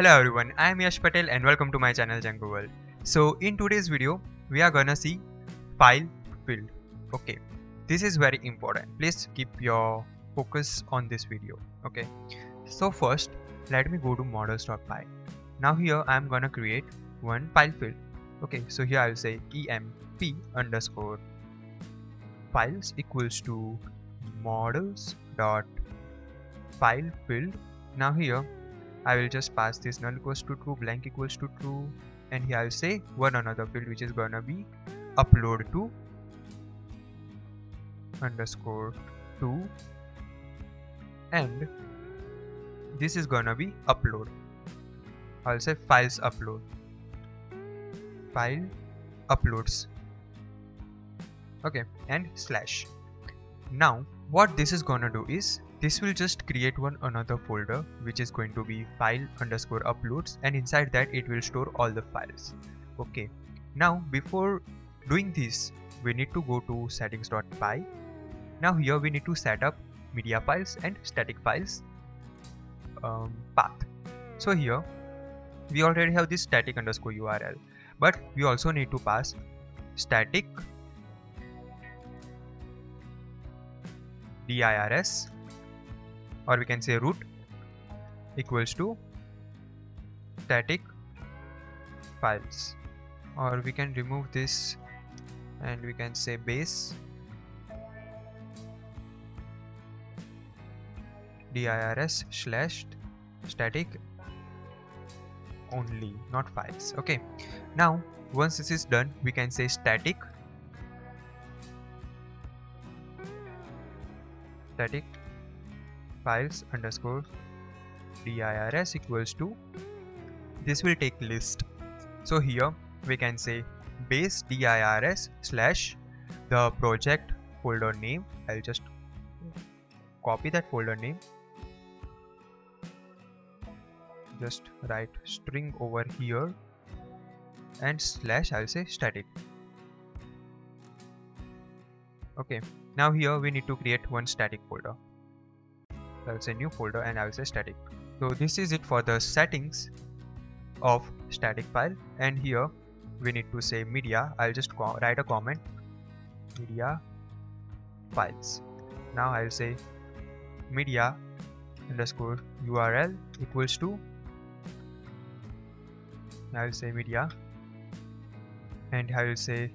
Hello everyone, I am Yash Patel and welcome to my channel Django World. So in today's video, we are gonna see file field. Okay, this is very important. Please keep your focus on this video. Okay, so first let me go to models.py. Now here I am gonna create one file field. Okay, so here I will say emp underscore files equals to models dot file field. Now here I will just pass this null equals to true, blank equals to true, and here I'll say one another field which is gonna be upload to underscore to and this is gonna be upload. I'll say files upload. File uploads. Okay, and slash. Now what this is gonna do is this will just create one another folder which is going to be file underscore uploads and inside that it will store all the files. Okay. Now before doing this we need to go to settings.py now here we need to set up media files and static files um, path. So here we already have this static underscore url but we also need to pass static dirs or we can say root equals to static files. Or we can remove this and we can say base dirs slash static only not files. Okay. Now once this is done we can say static static files underscore dirs equals to this will take list. So here we can say base dirs slash the project folder name. I'll just copy that folder name. Just write string over here and slash i'll say static. Okay now here we need to create one static folder I'll say new folder and I'll say static. So this is it for the settings of static file and here we need to say media. I'll just write a comment media files. Now I'll say media underscore URL equals to I'll say media and I will say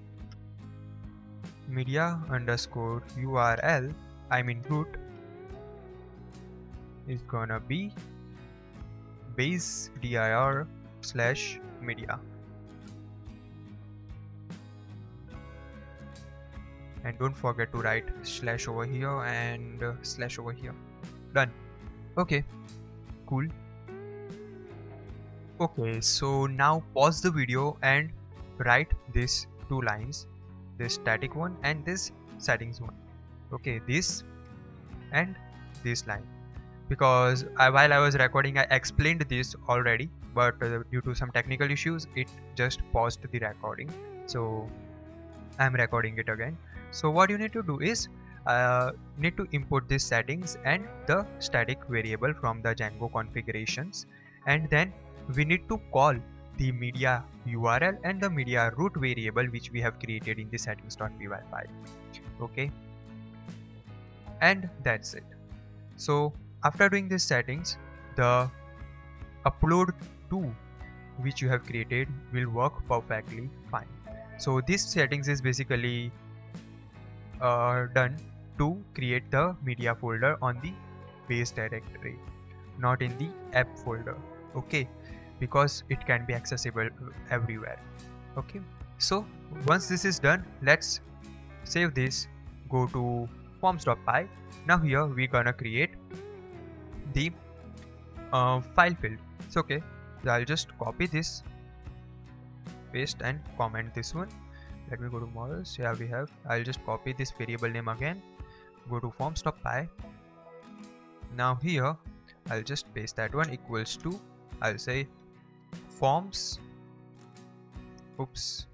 media underscore URL I mean root is gonna be base dir slash media. And don't forget to write slash over here and uh, slash over here. Done. Okay. Cool. Okay so now pause the video and write these two lines this static one and this settings one. Okay this and this line because I, while I was recording I explained this already but uh, due to some technical issues it just paused the recording. So I'm recording it again. So what you need to do is uh, need to import these settings and the static variable from the Django configurations. And then we need to call the media URL and the media root variable which we have created in the settings.py file. Okay? And that's it. So after doing these settings, the upload to which you have created will work perfectly fine. So this settings is basically uh, done to create the media folder on the base directory, not in the app folder. Okay, because it can be accessible everywhere. Okay, so once this is done, let's save this. Go to forms.py. Now here we're gonna create the uh, file field. It's okay. So I'll just copy this paste and comment this one. Let me go to models. Here we have. I'll just copy this variable name again. Go to forms.py now here I'll just paste that one equals to I'll say forms oops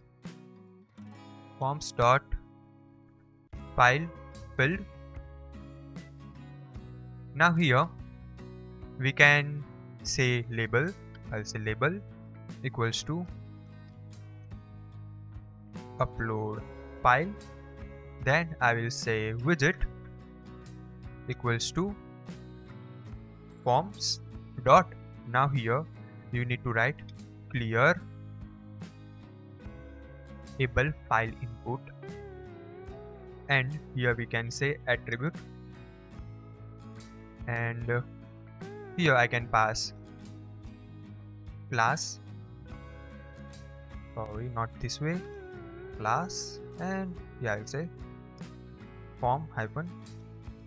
forms dot file field. Now here we can say label I'll say label equals to upload file. Then I will say widget equals to forms dot. Now here you need to write clear able file input. And here we can say attribute and here I can pass. Class sorry not this way. Class and yeah I'll say form hyphen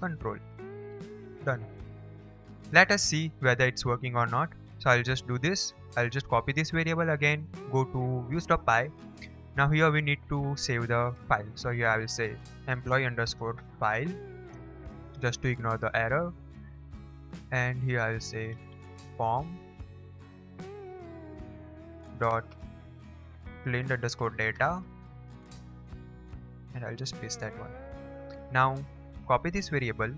control. Done. Let us see whether it's working or not. So I'll just do this. I'll just copy this variable again. Go to views.py now here we need to save the file. So here I will say employee underscore file. Just to ignore the error and here I will say form dot cleaned underscore data and I'll just paste that one. Now copy this variable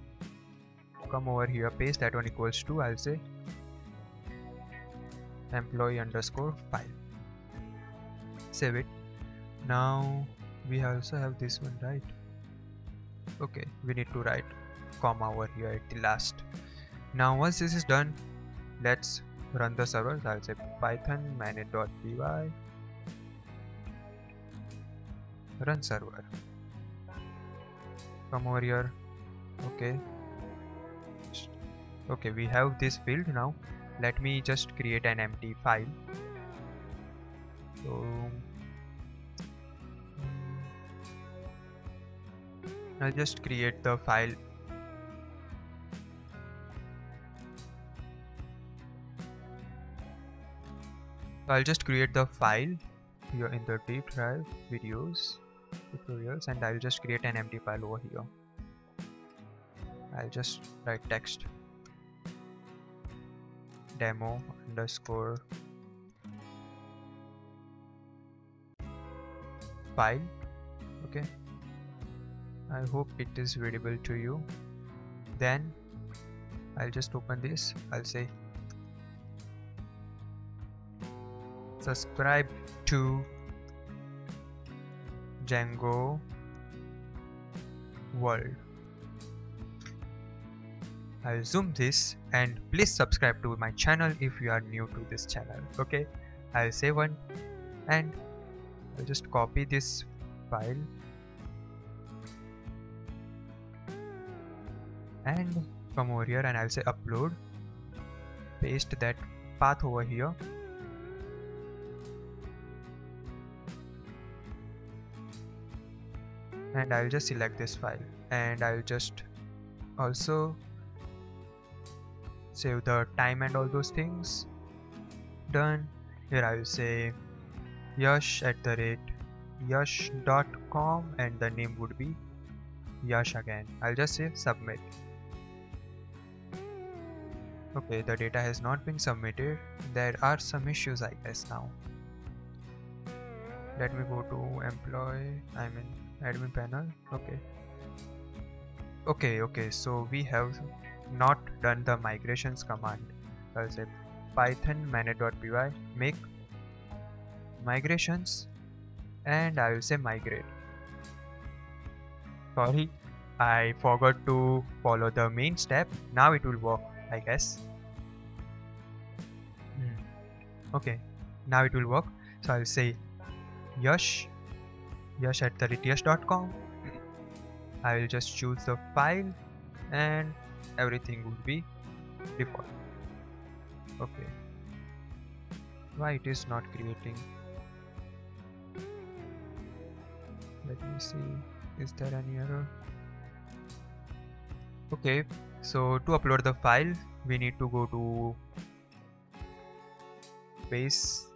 come over here paste that one equals to I'll say employee underscore file. Save it. Now we also have this one right? Okay we need to write comma over here at the last now once this is done let's run the server. So I'll say python manage.py run server. Come over here. Okay. Okay we have this field now. Let me just create an empty file. So mm. I'll just create the file I'll just create the file here in the deep drive videos tutorials and I'll just create an empty file over here. I'll just write text. Demo underscore file. Okay. I hope it is readable to you. Then I'll just open this. I'll say subscribe to Django world. I'll zoom this and please subscribe to my channel if you are new to this channel okay? I'll save one and I'll just copy this file. And come over here and I'll say upload. Paste that path over here and I'll just select this file. And I'll just also save the time and all those things. Done. Here I will say yash at the rate yash.com and the name would be yash again. I'll just say submit. Okay the data has not been submitted. There are some issues I guess now. Let me go to employee I mean admin panel. Okay. Okay okay. So we have not done the migrations command. I'll say python manage.py make migrations and I will say migrate. Sorry I forgot to follow the main step. Now it will work I guess. Hmm. okay. Now it will work. So I'll say yash yash at the yash.com I will just choose the file and everything would be default. Okay. Why it is not creating? Let me see. Is there any error? Okay. So to upload the file we need to go to base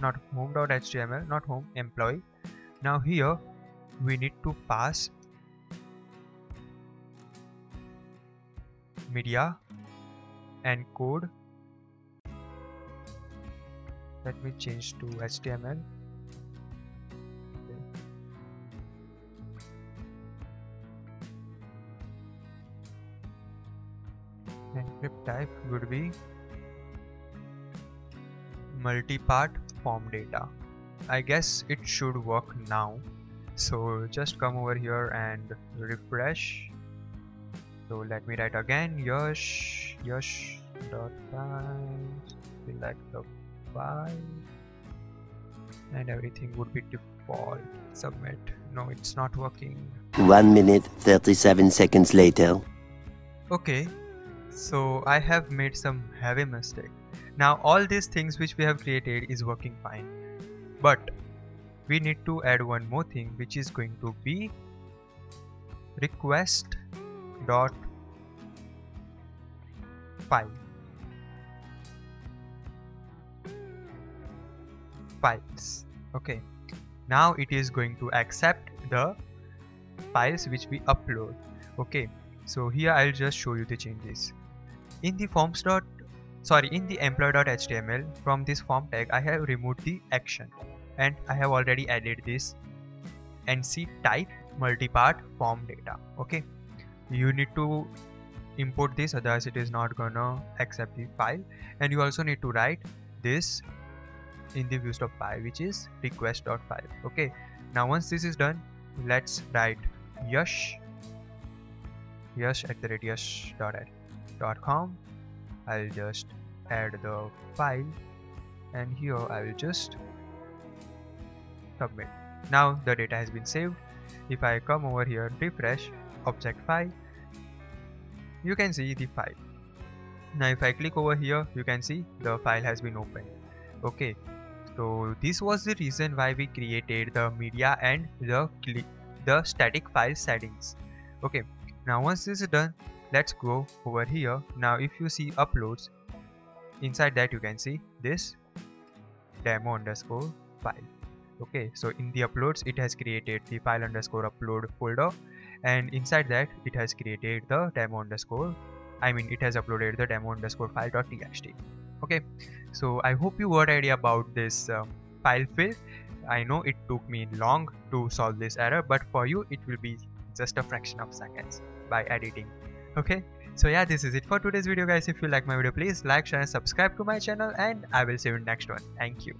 not home.html not home employee now here we need to pass media and code. Let me change to HTML encrypt type would be multi-part form data I guess it should work now. So just come over here and refresh. So let me write again. Yosh yosh dot files. Select the file. And everything would be default. Submit. No it's not working. 1 minute 37 seconds later. Okay. So I have made some heavy mistake. Now all these things which we have created is working fine but we need to add one more thing which is going to be request dot file files okay. Now it is going to accept the files which we upload. Okay. So here I'll just show you the changes. In the forms dot sorry in the employee.html from this form tag I have removed the action and I have already added this nc type multipart form data okay? You need to import this otherwise it is not gonna accept the file. And you also need to write this in the views.py which is request.file okay? Now once this is done let's write yash yash at the rate yash dot com. I'll just add the file and here I will just submit. Now the data has been saved. If I come over here refresh object file you can see the file. Now if I click over here you can see the file has been opened. Okay so this was the reason why we created the media and the the static file settings. Okay now once this is done let's go over here. Now if you see uploads inside that you can see this demo underscore file okay so in the uploads it has created the file underscore upload folder. And inside that it has created the demo underscore I mean it has uploaded the demo underscore file.txt okay so I hope you got idea about this um, file field. I know it took me long to solve this error but for you it will be just a fraction of seconds by editing. Okay so yeah this is it for today's video guys. If you like my video please like share and subscribe to my channel and i will see you in next one. Thank you